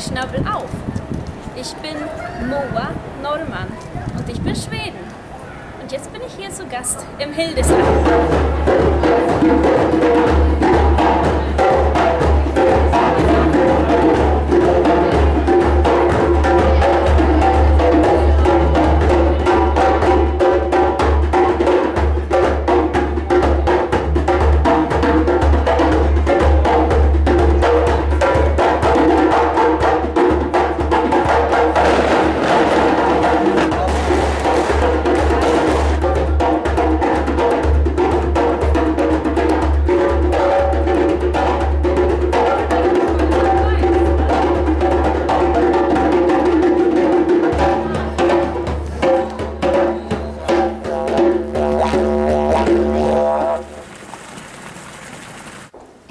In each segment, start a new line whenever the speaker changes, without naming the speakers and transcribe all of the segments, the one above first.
Schnabel auf. Ich bin Moa Norman und ich bin Schweden. Und jetzt bin ich hier zu Gast im Hildesheim.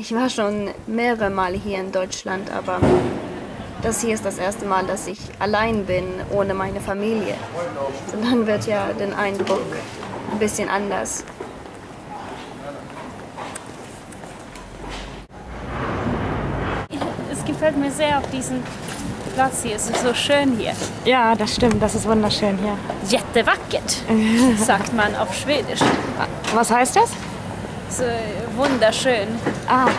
Ich war schon mehrere Male hier in Deutschland, aber das hier ist das erste Mal, dass ich allein bin, ohne meine Familie. Und dann wird ja der Eindruck ein bisschen anders.
Es gefällt mir sehr auf diesem Platz hier. Es ist so schön hier.
Ja, das stimmt, das ist wunderschön hier.
Jättevackert, sagt man auf Schwedisch.
Was heißt das?
So wunderschön.
Ah,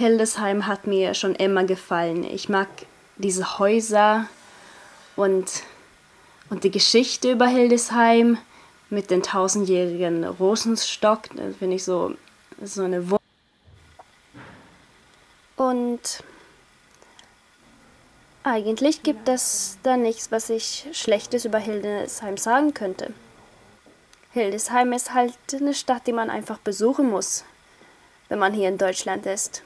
Hildesheim hat mir schon immer gefallen. Ich mag diese Häuser und, und die Geschichte über Hildesheim mit den tausendjährigen Rosenstock. Das finde ich so, so eine Wun Und eigentlich gibt es da nichts, was ich Schlechtes über Hildesheim sagen könnte. Hildesheim ist halt eine Stadt, die man einfach besuchen muss, wenn man hier in Deutschland ist.